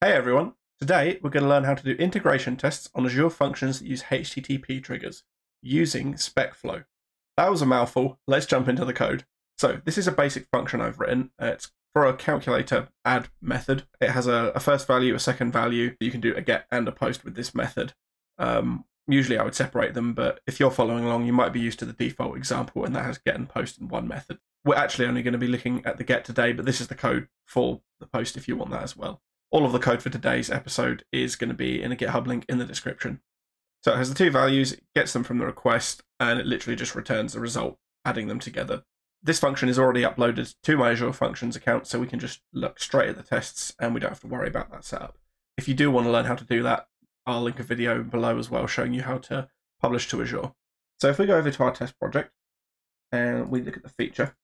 Hey everyone, today we're going to learn how to do integration tests on Azure functions that use HTTP triggers using SpecFlow. That was a mouthful, let's jump into the code. So this is a basic function I've written. Uh, it's for a calculator add method. It has a, a, first value, a second value. You can do a get and a post with this method. Um, usually I would separate them, but if you're following along, you might be used to the default example and that has get and post in one method. We're actually only going to be looking at the get today, but this is the code for the post if you want that as well. All of the code for today's episode is going to be in a GitHub link in the description. So it has the two values, gets them from the request, and it literally just returns the result, adding them together. This function is already uploaded to my Azure Functions account, so we can just look straight at the tests and we don't have to worry about that setup. If you do want to learn how to do that, I'll link a video below as well showing you how to publish to Azure. So if we go over to our test project and we look at the feature,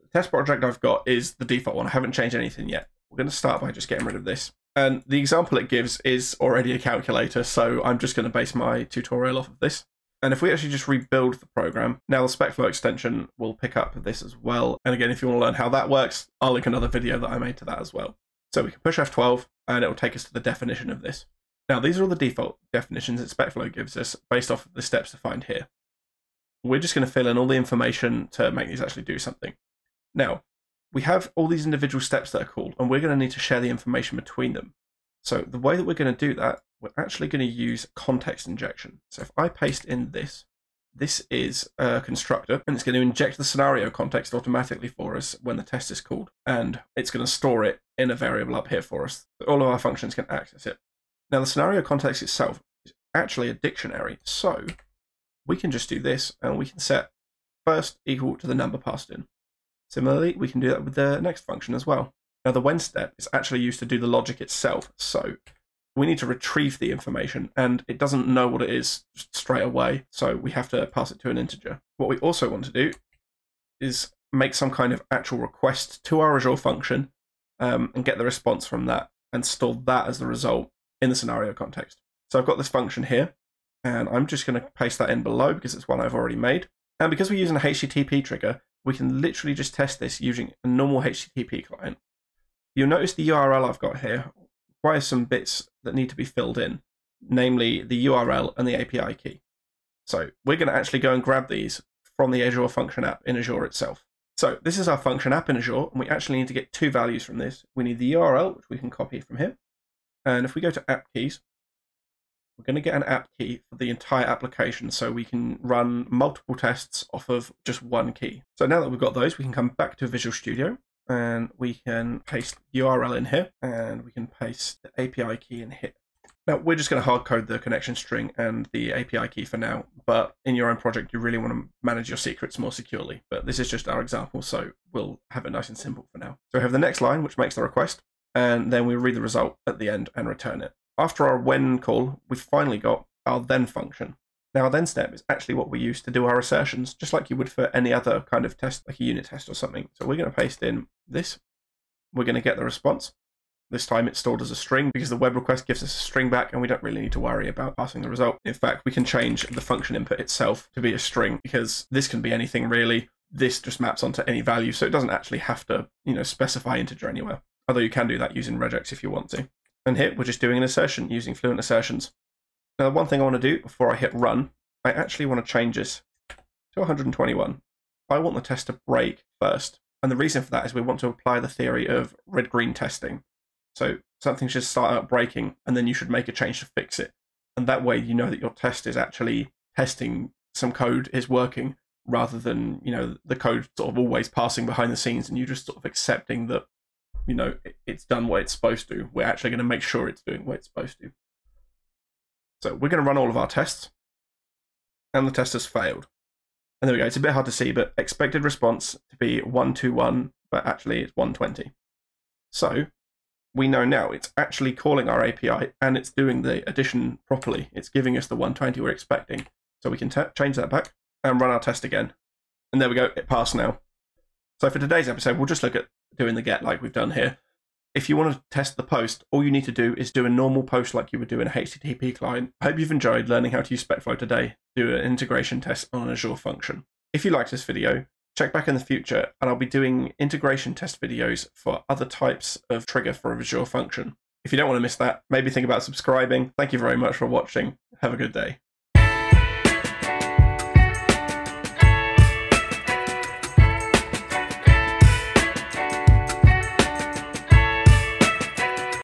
the test project I've got is the default one. I haven't changed anything yet. We're going to start by just getting rid of this. And the example it gives is already a calculator, so I'm just going to base my tutorial off of this. And if we actually just rebuild the program, now the SpecFlow extension will pick up this as well. And again, if you want to learn how that works, I'll link another video that I made to that as well. So we can push F12 and it will take us to the definition of this. Now, these are all the default definitions that SpecFlow gives us based off of the steps defined here. We're just going to fill in all the information to make these actually do something. Now, we have all these individual steps that are called, and we're going to need to share the information between them. So the way that we're going to do that, we're actually going to use context injection. So if I paste in this, this is a constructor, and it's going to inject the scenario context automatically for us when the test is called, and it's going to store it in a variable up here for us. All of our functions can access it. Now the scenario context itself is actually a dictionary, so we can just do this, and we can set first equal to the number passed in. Similarly, we can do that with the next function as well. Now, the when step is actually used to do the logic itself. So we need to retrieve the information and it doesn't know what it is straight away. So we have to pass it to an integer. What we also want to do is make some kind of actual request to our Azure function um, and get the response from that and store that as the result in the scenario context. So I've got this function here and I'm just going to paste that in below because it's one I've already made. And because we're using a HTTP trigger, we can literally just test this using a normal HTTP client. You'll notice the URL I've got here requires some bits that need to be filled in, namely the URL and the API key. So we're going to actually go and grab these from the Azure Function app in Azure itself. So this is our function app in Azure, and we actually need to get two values from this. We need the URL, which we can copy from here. And if we go to app keys, we're going to get an app key for the entire application so we can run multiple tests off of just one key. So now that we've got those, we can come back to Visual Studio and we can paste the URL in here and we can paste the API key in here. Now we're just going to hard code the connection string and the API key for now, but in your own project you really want to manage your secrets more securely. But this is just our example, so we'll have it nice and simple for now. So we have the next line which makes the request, and then we read the result at the end and return it after our when call, we've finally got our then function. Now, our then step is actually what we use to do our assertions, just like you would for any other kind of test, like a unit test or something. So we're going to paste in this. We're going to get the response. This time it's stored as a string because the web request gives us a string back and we don't really need to worry about passing the result. In fact, we can change the function input itself to be a string because this can be anything really. This just maps onto any value, so it doesn't actually have to, you know, specify integer anywhere. Although you can do that using regex if you want to. And here we're just doing an assertion using fluent assertions. Now, one thing I want to do before I hit run, I actually want to change this to 121. I want the test to break first. And the reason for that is we want to apply the theory of red green testing. So something should start out breaking, and then you should make a change to fix it. And that way, you know that your test is actually testing some code is working rather than, you know, the code sort of always passing behind the scenes and you just sort of accepting that you know, it's done what it's supposed to. We're actually going to make sure it's doing what it's supposed to. So we're going to run all of our tests, and the test has failed. And there we go. It's a bit hard to see, but expected response to be 121, but actually it's 120. So we know now it's actually calling our API and it's doing the addition properly. It's giving us the 120 we're expecting. So we can change that back and run our test again. And there we go, it passed now. So for today's episode, we'll just look at doing the get like we've done here. If you want to test the post, all you need to do is do a normal post like you would do in a HTTP client. I hope you've enjoyed learning how to use SpecFlow today, do an integration test on an Azure function. If you liked this video, check back in the future and I'll be doing integration test videos for other types of trigger for a Azure function. If you don't want to miss that, maybe think about subscribing. Thank you very much for watching. Have a good day.